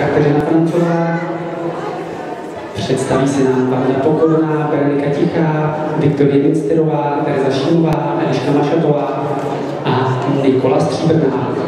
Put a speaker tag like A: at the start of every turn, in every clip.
A: Kateřina Francová, představí se nám Pavla Pokorná, Berenika Tichá, Viktorie Minsterová, Tereza Šimová, Eliška Mašatová a Nikola Stříbrná.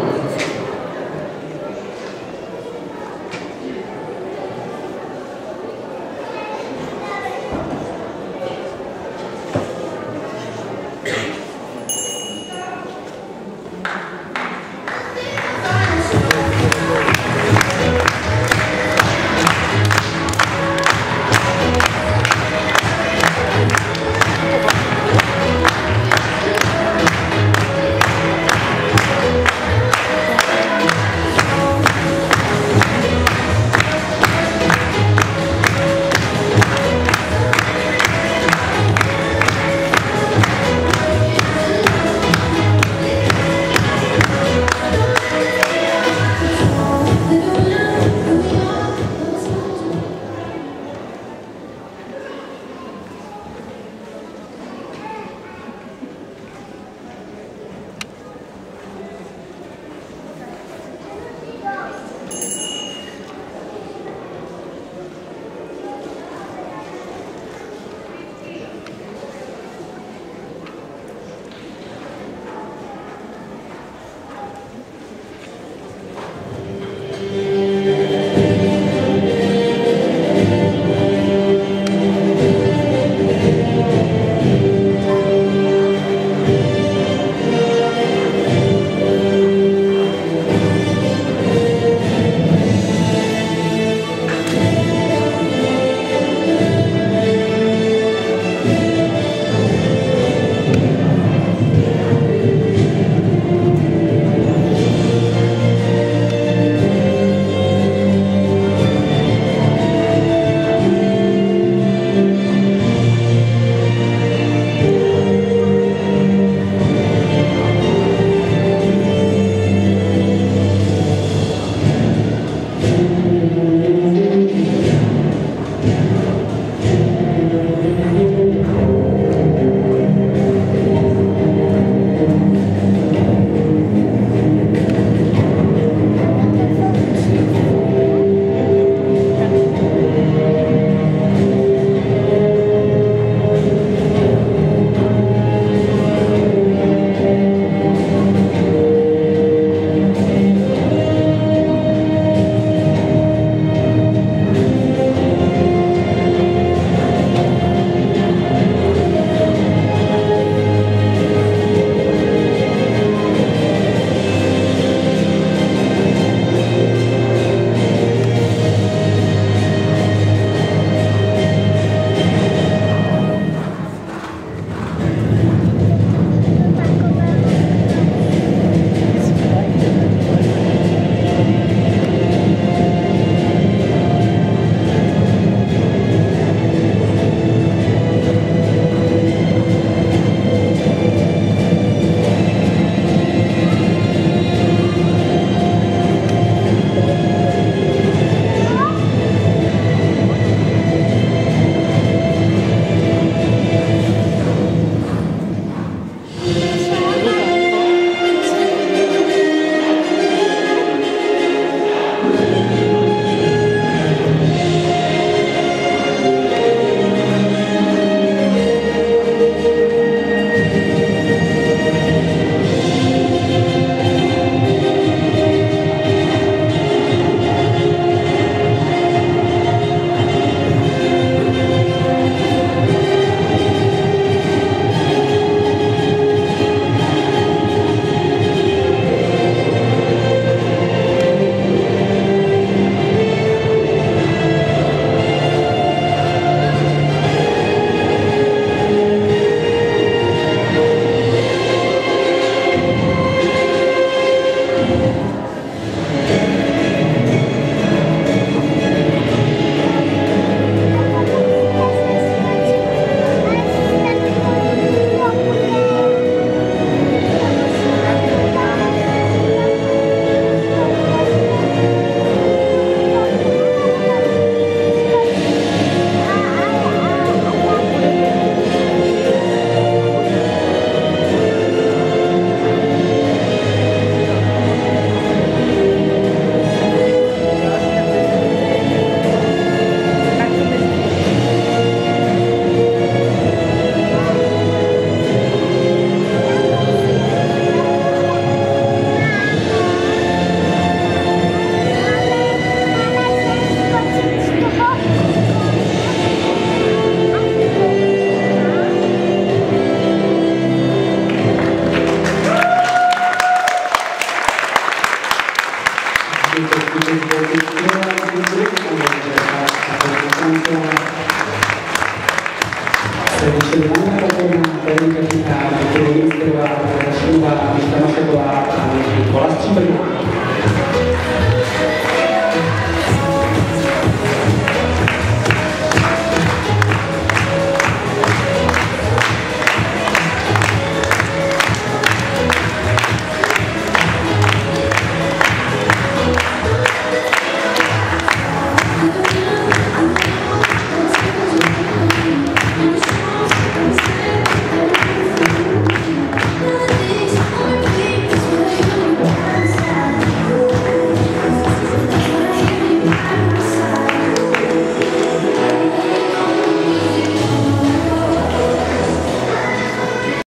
A: Quando chegou na Catarina, a Catarina ficava três